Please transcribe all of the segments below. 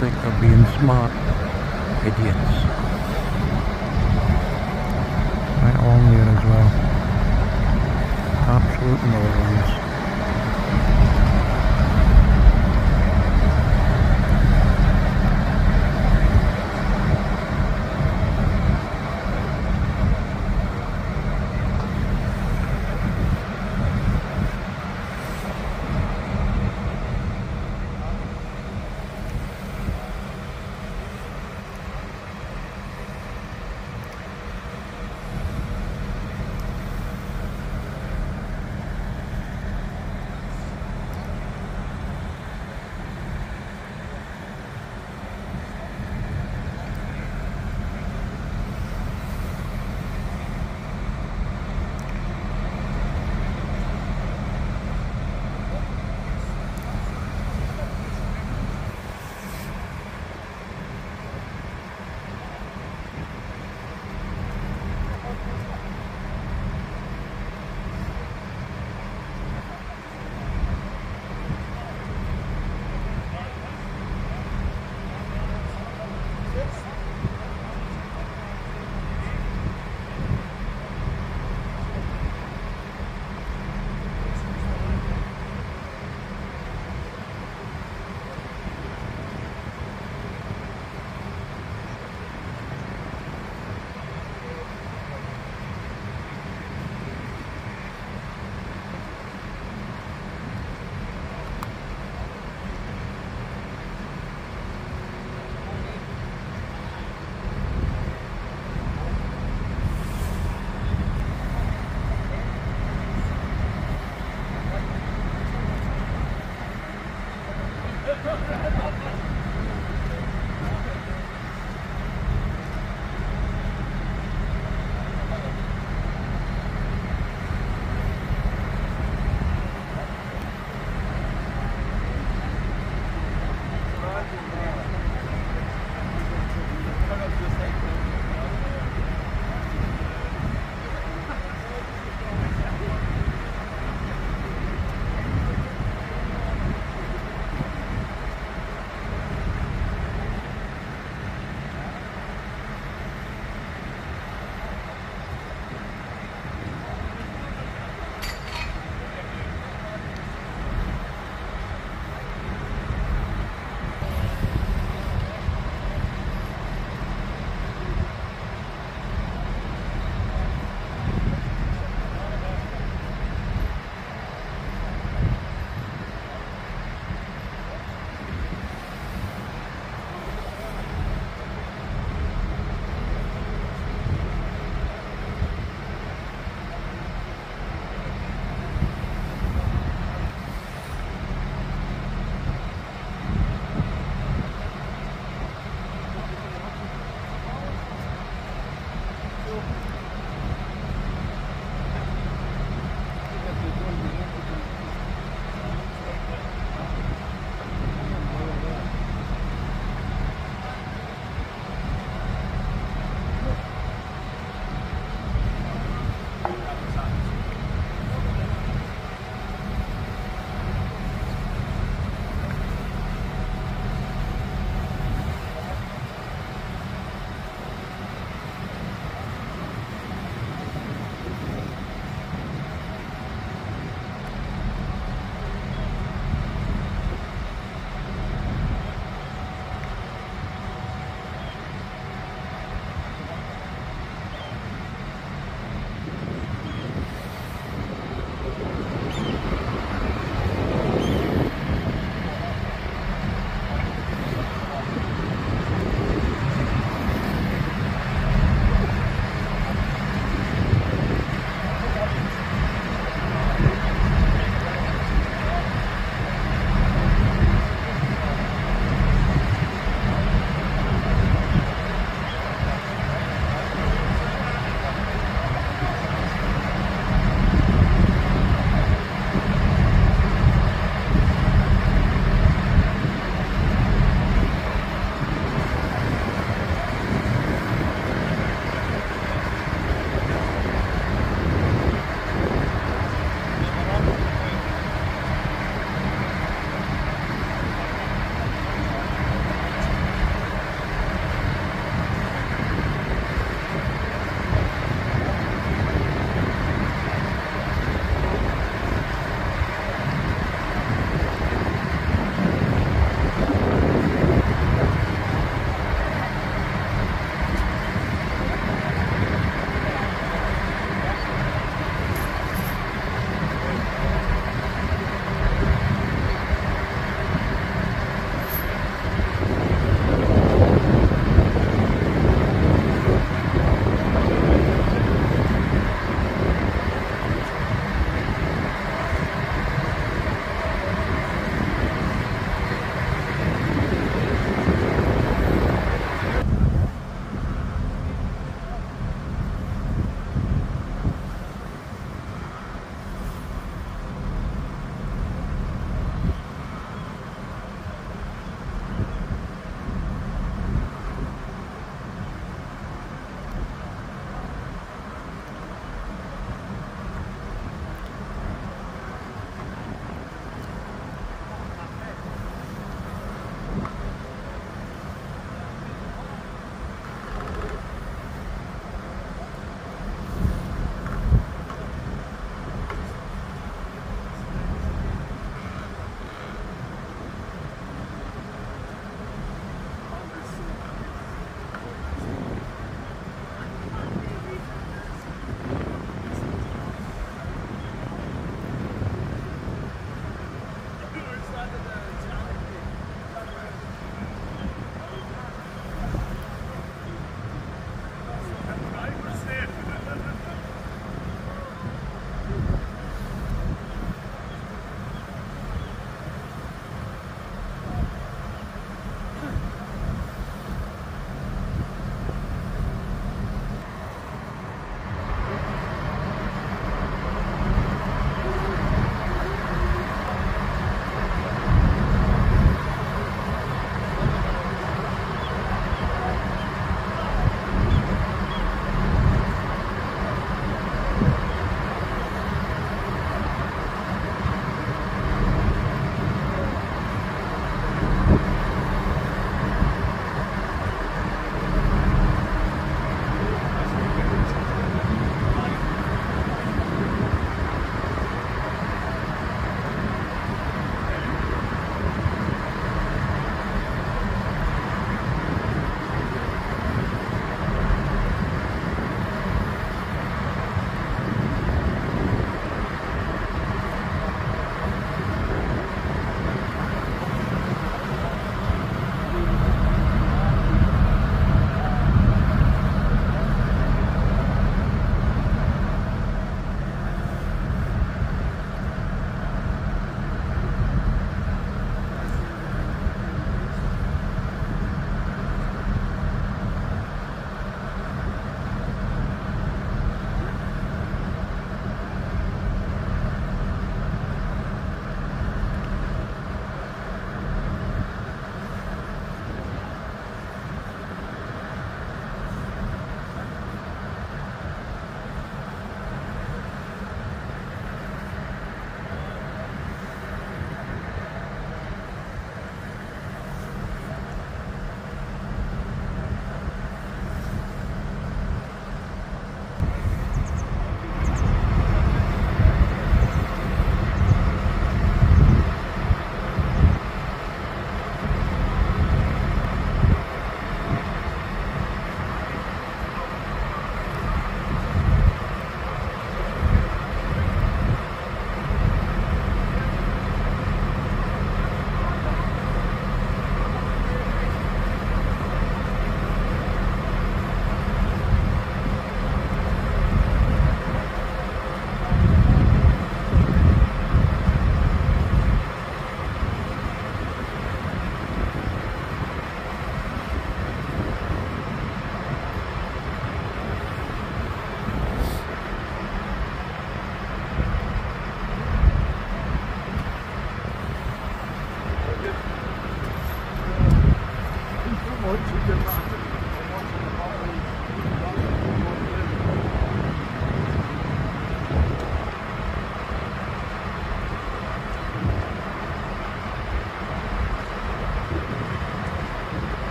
think of being smart idiots.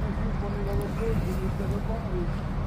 Monsieur, prenez la voiture, je ne savais pas.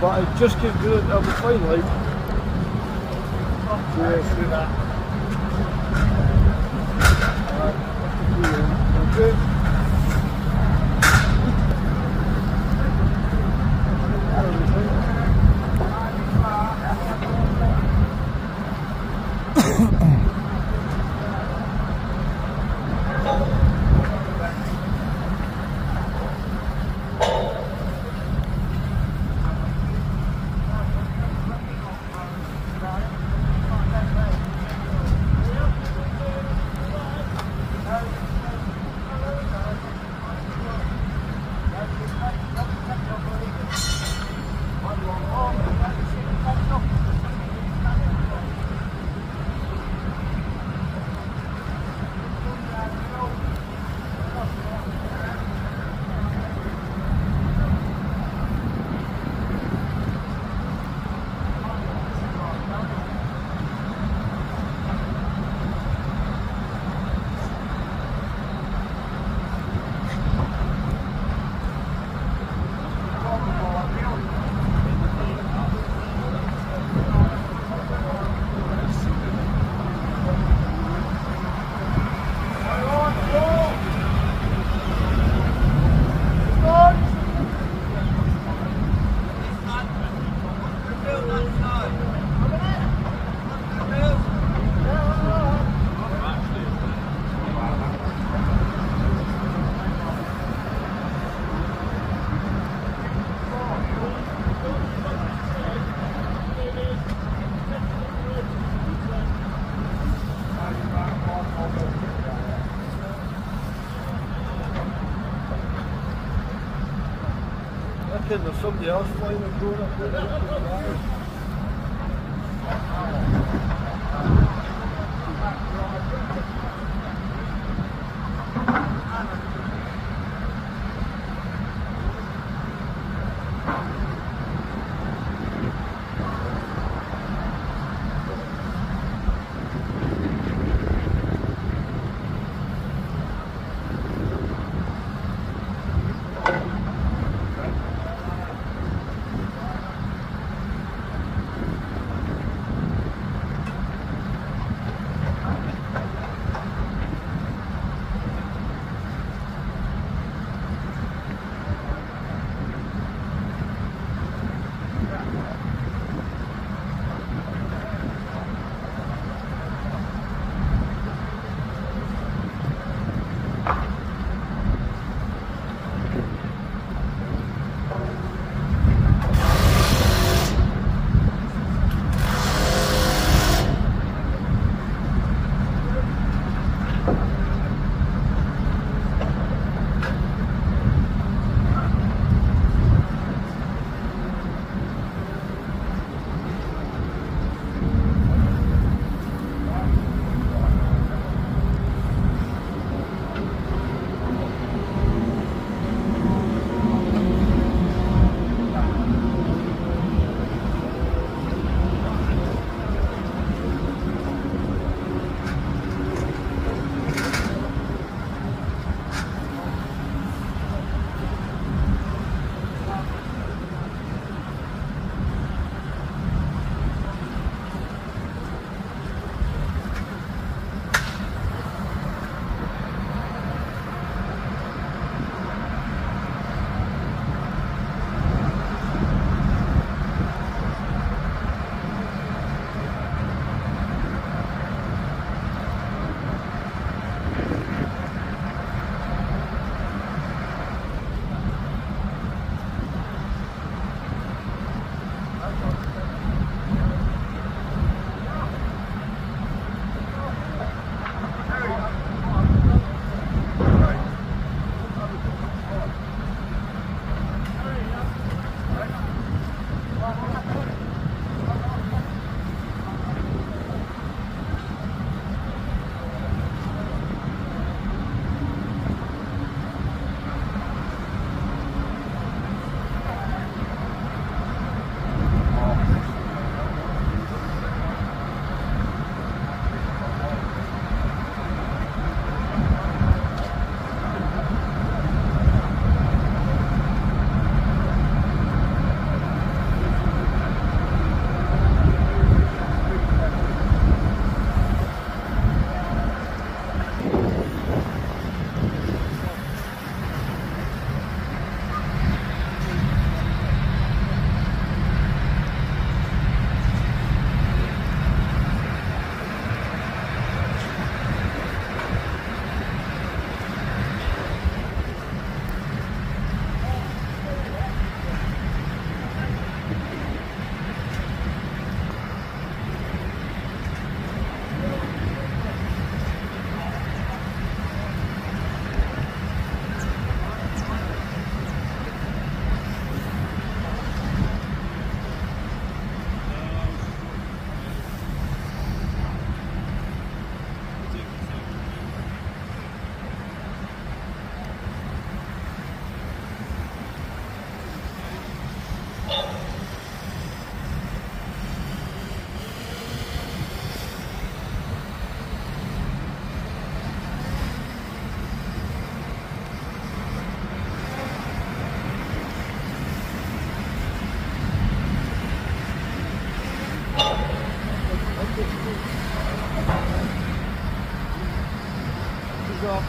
Bad, it just keep doing it, I'll be fine, like. Reckon there's somebody else flying a drone up there.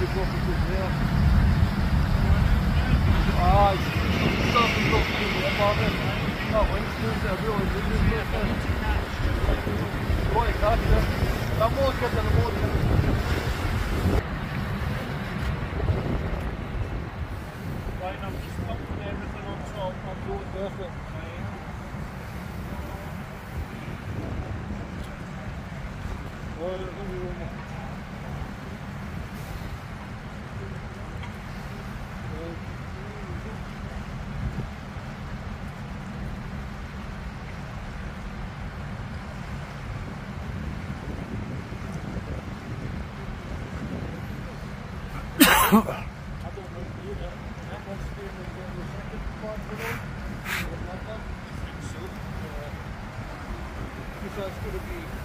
I'll be Because it's going to be